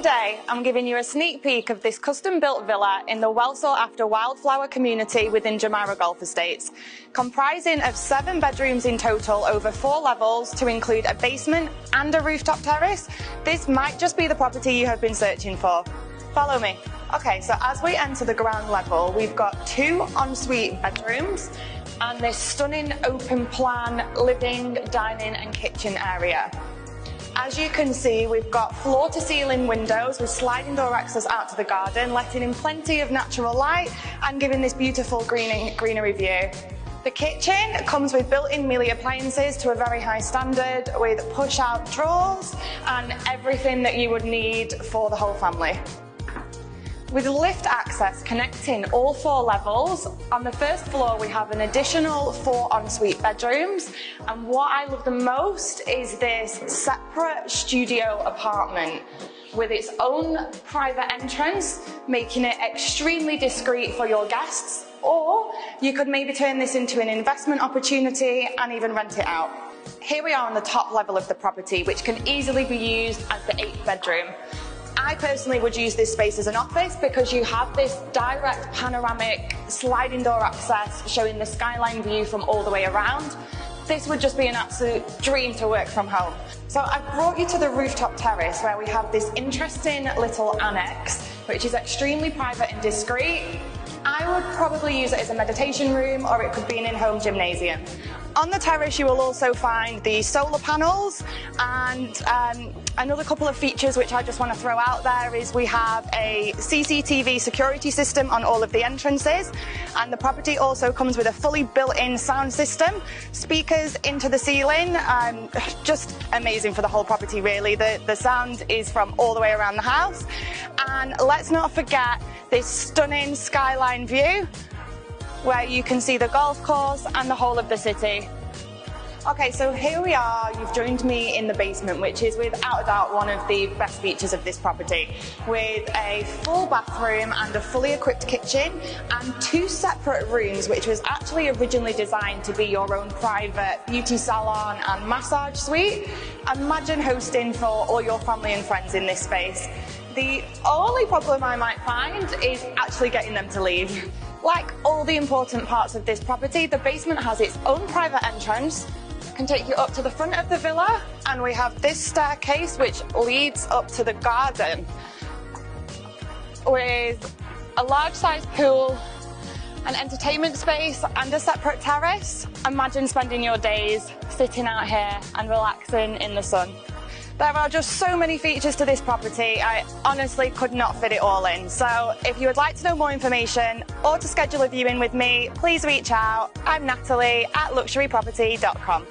Today, I'm giving you a sneak peek of this custom built villa in the well sought after wildflower community within Jumeirah Golf Estates, comprising of seven bedrooms in total over four levels to include a basement and a rooftop terrace. This might just be the property you have been searching for. Follow me. Okay, so as we enter the ground level, we've got two ensuite bedrooms and this stunning open plan living, dining and kitchen area. As you can see, we've got floor to ceiling windows with sliding door access out to the garden, letting in plenty of natural light and giving this beautiful green greenery view. The kitchen comes with built-in Miele appliances to a very high standard with push-out drawers and everything that you would need for the whole family. With lift access connecting all four levels, on the first floor we have an additional four ensuite bedrooms and what I love the most is this separate studio apartment with its own private entrance, making it extremely discreet for your guests or you could maybe turn this into an investment opportunity and even rent it out. Here we are on the top level of the property which can easily be used as the eighth bedroom. I personally would use this space as an office because you have this direct panoramic sliding door access showing the skyline view from all the way around. This would just be an absolute dream to work from home. So I've brought you to the rooftop terrace where we have this interesting little annex, which is extremely private and discreet. I would probably use it as a meditation room or it could be an in-home gymnasium. On the terrace you will also find the solar panels and um, another couple of features which I just want to throw out there is we have a CCTV security system on all of the entrances. And the property also comes with a fully built-in sound system, speakers into the ceiling, um, just amazing for the whole property really. The, the sound is from all the way around the house. And let's not forget this stunning skyline view where you can see the golf course and the whole of the city. Okay, so here we are. You've joined me in the basement, which is without a doubt one of the best features of this property, with a full bathroom and a fully equipped kitchen and two separate rooms, which was actually originally designed to be your own private beauty salon and massage suite. Imagine hosting for all your family and friends in this space. The only problem I might find is actually getting them to leave. Like all the important parts of this property, the basement has its own private entrance, can take you up to the front of the villa, and we have this staircase which leads up to the garden with a large sized pool, an entertainment space and a separate terrace. Imagine spending your days sitting out here and relaxing in the sun. There are just so many features to this property, I honestly could not fit it all in. So if you would like to know more information or to schedule a viewing with me, please reach out. I'm Natalie at luxuryproperty.com.